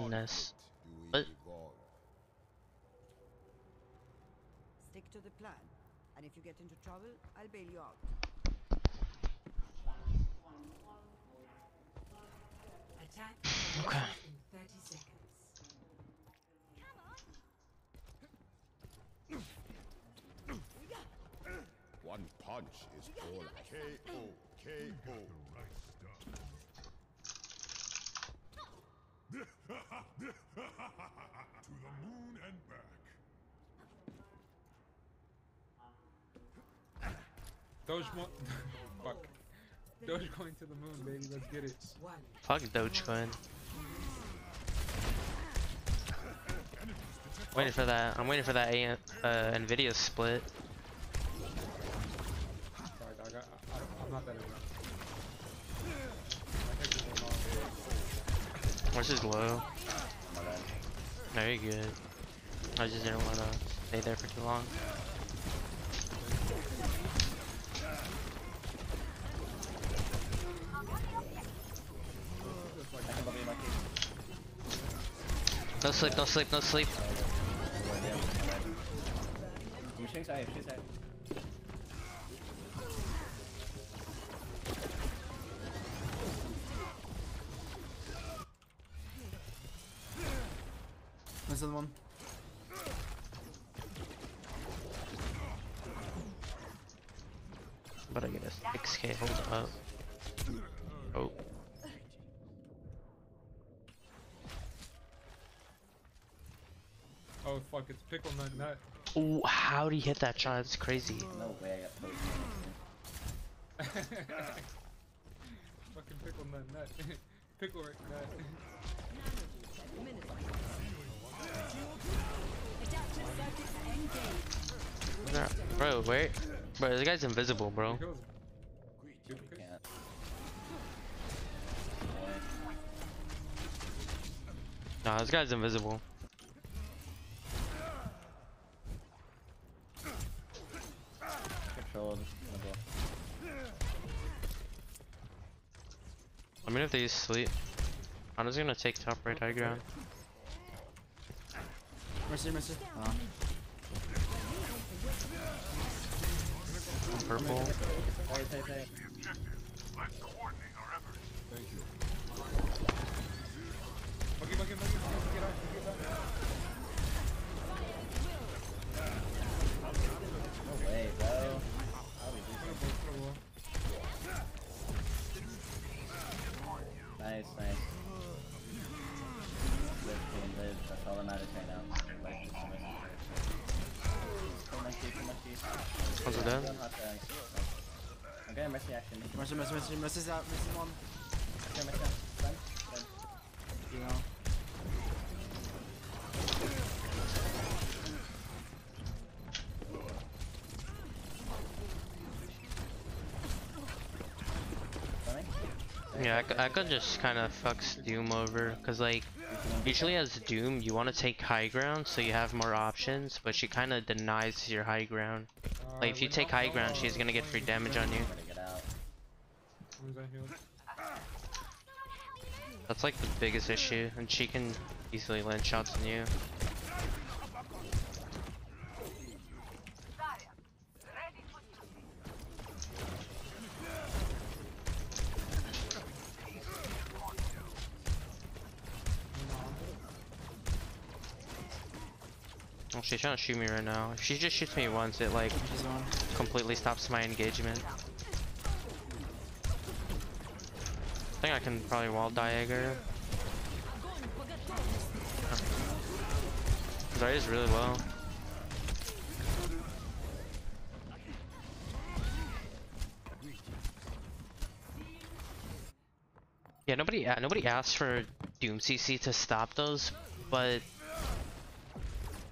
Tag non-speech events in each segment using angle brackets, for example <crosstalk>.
Finesse. You What? Stick to the plan, and if you get into trouble, I'll bail you out. Attack Okay. in 30 seconds. One punch is all KO. KO. <laughs> To the moon and back. Doge mo- <laughs> Fuck. Doge going to the moon, baby. Let's get it. One. Fuck Dogecoin. Waiting for that. I'm waiting for that A uh, Nvidia split. Sorry, dog. I, I, I'm not that around. My head's a little Where's low? You're good. I just didn't want to stay there for too long. No sleep, no sleep, no sleep. Pushing side, pushing side. There's another one. But I get a 6k hold up. Oh. Oh fuck, it's pickle nut nut. Ooh, how'd he hit that shot? That's crazy. No way I got pushed. <laughs> Fucking pickle nut nut. <laughs> pickle right nut. Bro, wait. Bro, this guy's invisible, bro. Kills him. You Duplicate. can't. Nah, this guy's invisible. Controlled. I mean, if they use sleep, I'm just gonna take top right high ground. Mercy, mercy. Oh. Purple. Hey, hey, hey. Monkey, monkey, monkey, monkey, get out, get out. Steve. One's dead. Don't hot dogs. I'm mercy action. Mercy, mercy, mercy. Mercy's out. Mercy's one. Okay, mercy action. Done? Done. You know. Coming? Yeah, I, I could just kind of fucks Doom over, cause like usually as Doom you want to take high ground so you have more options, but she kind of denies your high ground. Like if you take high ground, she's gonna get free damage on you. That's like the biggest issue, and she can easily land shots on you. She's trying to shoot me right now. If she just shoots me once, it like completely stops my engagement. I think I can probably wall Diager. Zarya is really low. Yeah, nobody uh, nobody asked for Doom CC to stop those, but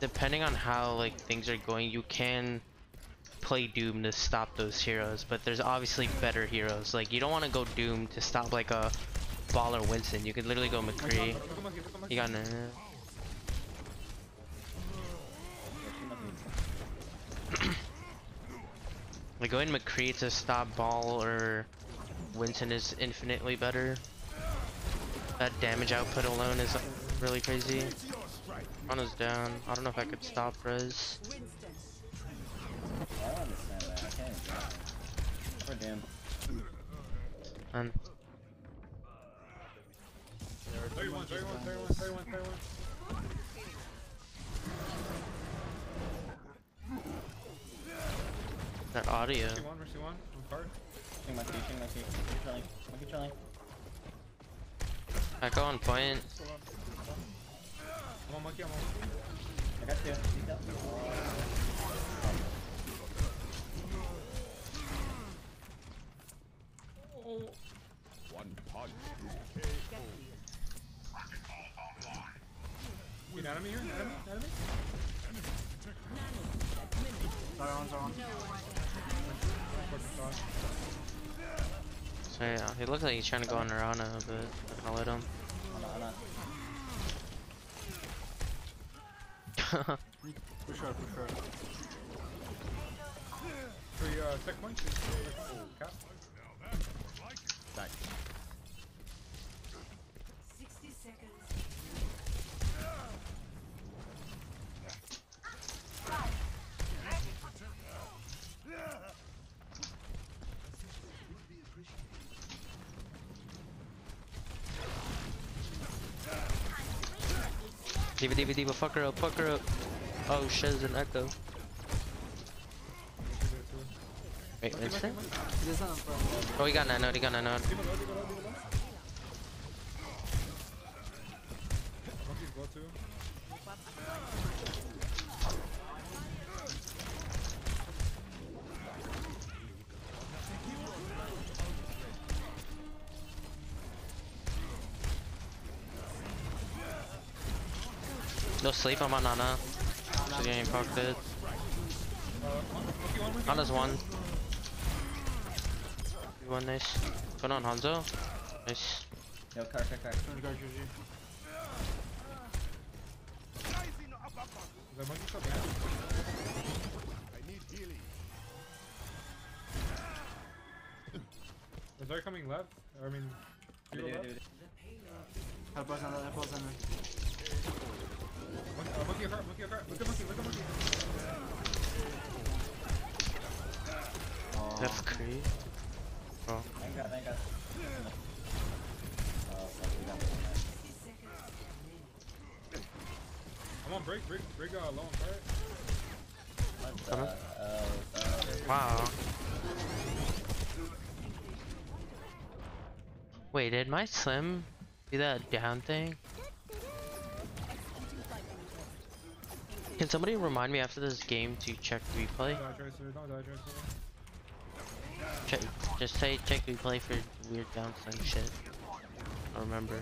depending on how like things are going, you can play Doom to stop those heroes, but there's obviously better heroes. Like you don't want to go Doom to stop like a Baller Winston. You could literally go McCree. You got no. <clears throat> Like going McCree to stop Ball or Winston is infinitely better. That damage output alone is really crazy. Ana's down. I don't know if I could stop Rez. I understand that. I can't even Poor damn. And 31, 31, 31, 31, 31. that audio. Mercy one, Mercy one. On card. Shing monkey, shing monkey. Monkey trolling. Monkey trolling. Echo on point. I'm on monkey, I'm monkey. I got two. Oh. One punch. You an enemy here? Enemy? Enemy? So yeah, he looks like he's trying to go on Nirvana, but I'll let him. Hold on, hold on. Push her, push her. Three, uh, tech points. Oh, cap. Thanks. 60 seconds. D.Va, D.Va, D.Va, fuck her up, fuck her up. Oh, Shiz and Echo. Wait, Winston? He doesn't have Oh, he got nano, he got nano. No sleep, on my on Nana. She's getting pocketed. Monkey one, monkey Nana's one. One nice. Put on Hanzo. Nice. Yo, car, car, car. trying to guard Juju. Is that monkey still behind? I need healing. Is there coming left? I mean, Do, zero do, left? do, do. Help us under, help us under. Monkey, uh, monkey, a cart, monkey, a cart. Look at monkey, look at monkey. Oh, F Cree. Oh. Thank God, thank God. Oh, fuck, we got this one. 60 seconds remaining. I'm on break, break, break, uh, low on cart. What the? Oh, uh, Wow. Wait, did my Slim do that down thing? Can somebody remind me after this game to check replay? Die tracer, don't die tracer. Check, just say check replay for weird down sling shit. I remember.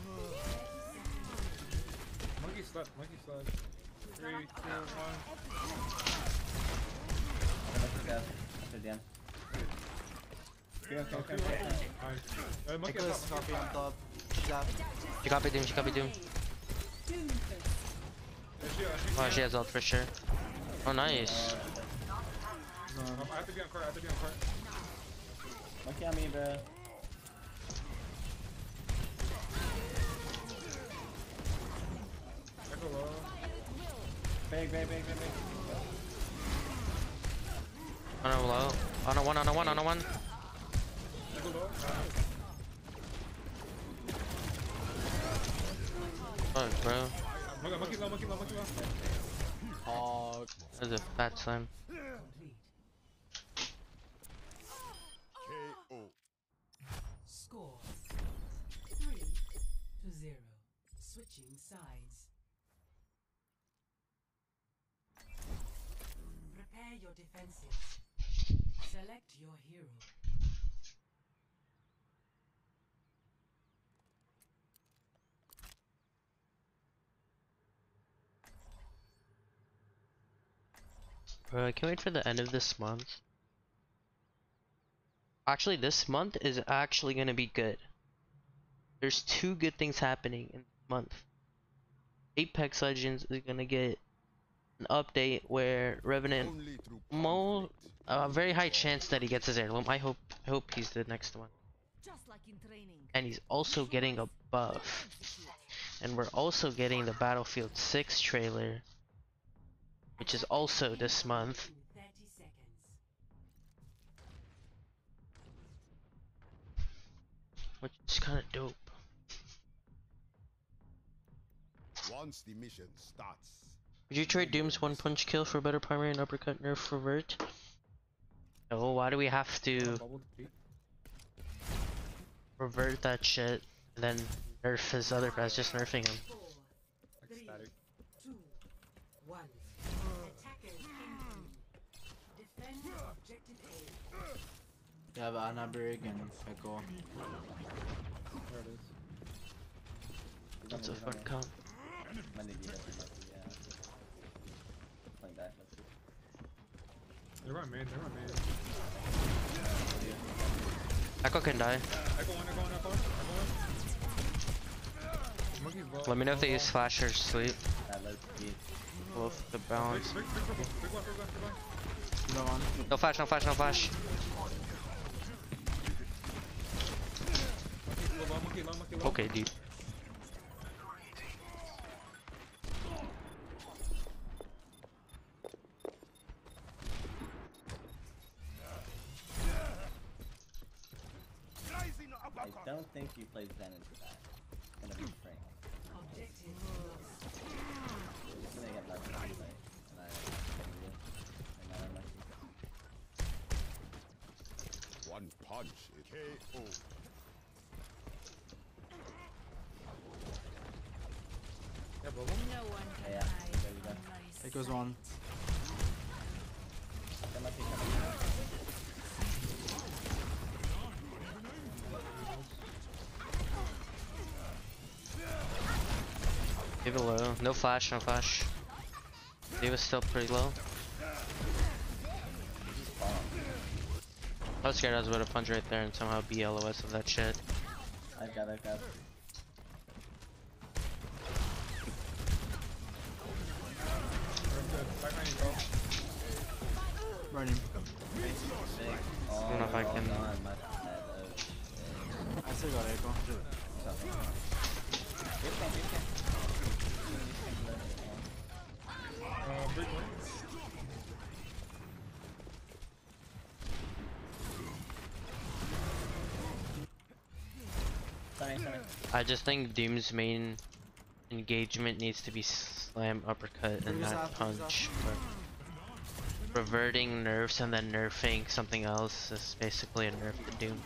Monkey slept, monkey slept. Three, two, one. monkey's gas. After the end. Okay, okay, okay, okay. Nice. Uh, monkey on Nicholas, top, monkey copy on on top. top. She's out. She copied doom, she copied doom. Oh, she has ult for sure. Oh, nice. Um, I have to be on cart, I have to be on cart. Monkey on me, bro. Big, big, big, big, big. On a low. On a one, on a one, on a one. Fuck, bro. Monkey, monkey low, monkey low, monkey low. Oh, That's a fat slam. KO. Score. 3 to 0. Switching sides. Prepare your defenses. Select your hero. Uh, Bro, I can't wait for the end of this month. Actually, this month is actually gonna be good. There's two good things happening in this month. Apex Legends is gonna get an update where Revenant, Only through mo, uh, a very high chance that he gets his heirloom. I hope, I hope he's the next one. Just like in training. And he's also getting a buff. And we're also getting the Battlefield 6 trailer, which is also this month. In 30 seconds. which is kind of dope. Once the mission starts, Would you trade Doom's one punch kill for a better primary and uppercut nerf revert? Oh, why do we have to revert that shit and then nerf his other guys just nerfing him? You have Ana Brig and Echo. There it is. That's a the- fun he's comp. the- Monday, he doesn't have to, yeah. Playing that, let's see. They're on main, they're on main. Echo can die. Echo one, echo one, echo one, echo one. Let me know if they use flash or sleep. That. Both the low. balance. No flash, no flash, no flash. Monkey's low, low, monkey low, monkey low. Okay, dude. I don't think you played Zen into that. It's gonna be frank. It's gonna get lucky if you. And I and I don't like you. one punch is KO. Yeah, bubble. Yeah, yeah. There you go. Echo's one. That might be coming. Give it low. No flash, no flash. He was still pretty low. I was scared I was about to punch right there and somehow be LOS of that shit. I've got, I've got. Very good. Back nine, bro. Burning. Big. Oh, don't know if I can- gone. My bad. Shit. I still got Echo. Something. Good thing, good thing. Uh, big one. Sorry, sorry. I just think Doom's main engagement needs to be slam uppercut and not out, bring punch. But reverting nerfs and then nerfing something else is basically a nerf to Doom.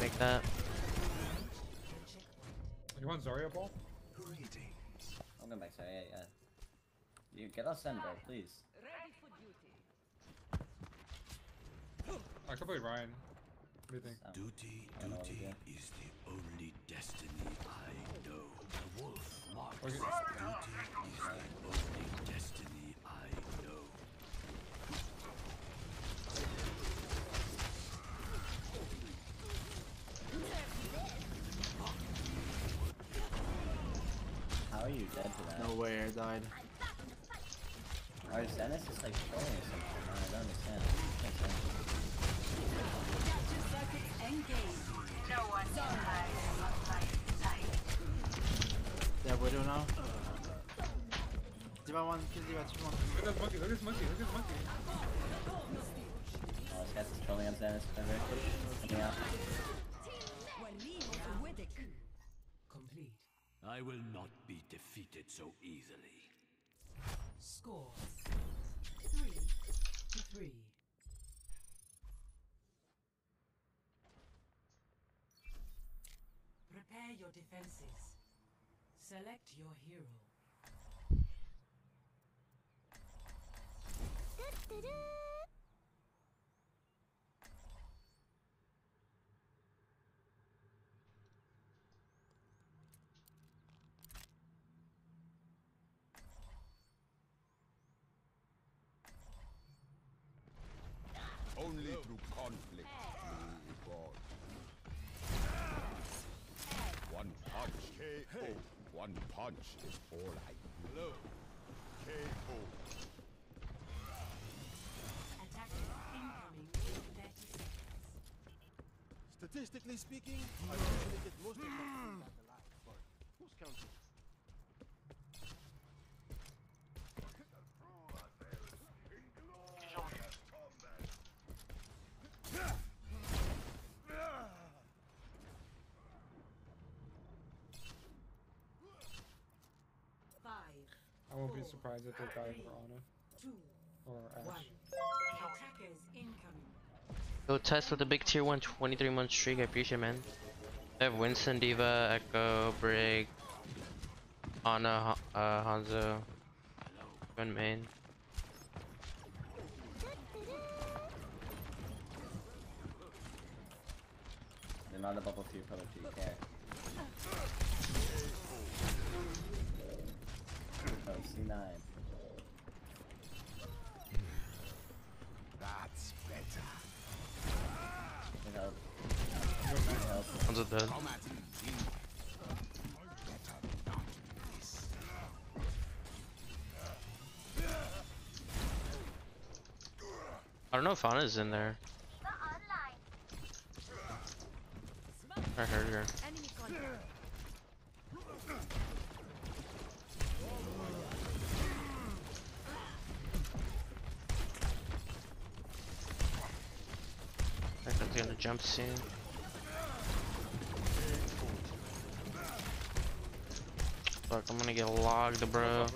Make that. You want Zarya ball? I'm going back, sorry, yeah, yeah. You get us in, bro, please. I could play Ryan. What do you think? Um, Duty, I don't know what to duty is the only destiny I know. The wolf marks Okay. duty is the only destiny I know. How are you dead to that? No way, I died. Our Zenith is like trolling or something. I don't understand. Makes sense. Yeah, Widow now. D.Va one, kill D.Va two one. Look at this monkey, look at this monkey, look at this monkey. Oh, this guy's just trolling on Zenith. Over. Coming out. Complete. I will not be defeated so easily. Score. Three to three. Prepare your defenses. Select your hero. Only through conflict K.O. One punch is all I need. Hello. K.O. Attack incoming in 30 seconds. Statistically speaking, I usually get most of <sighs> won't be surprised if they got it for Ana or. Ash. Attackers incoming. Go test with the big tier 1 23 month streak. I appreciate it, man. I have Winston, D.Va, Echo, Brig, Ana, Ha- uh, Hanzo, one main. They're not a bubble tier color G, care. Oh, C9. That's better. Good help. Good help. Hanzo dead. Come at me, Jin. Better not miss. I don't know if Ana's in there. I heard her. Enemy contact. I think they're gonna jump soon. Fuck, I'm gonna get logged, bro.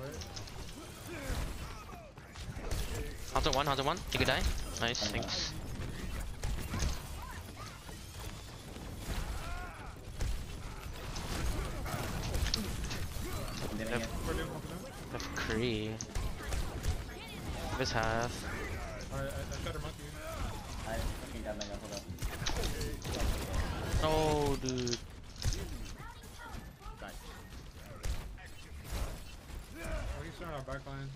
Hanzo one, Hanzo one. You could die. Nice, thanks. I'm doing Yep. it. We're doing something now? Have Kree. Give half. Alright, I, I shot her monkey. I fucking got my hold up. Oh, dude. He's showing our backline.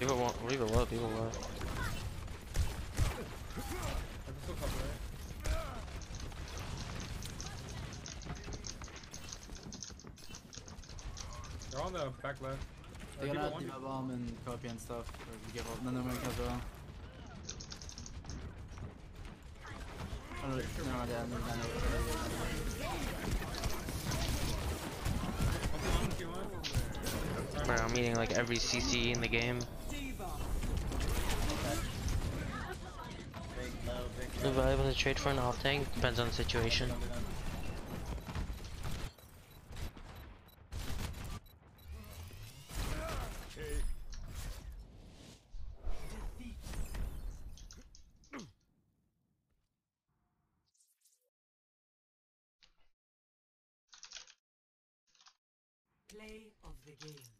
Leave it, wa- leave it low, leave it low. Still. They're on the back left. They D.Va got one. D.Va bomb and copy and stuff. So be careful. No, no, no, no. No, Bro, I'm eating like every CC in the game. If I able to trade for an off tank, depends on the situation. Okay. Play of the game.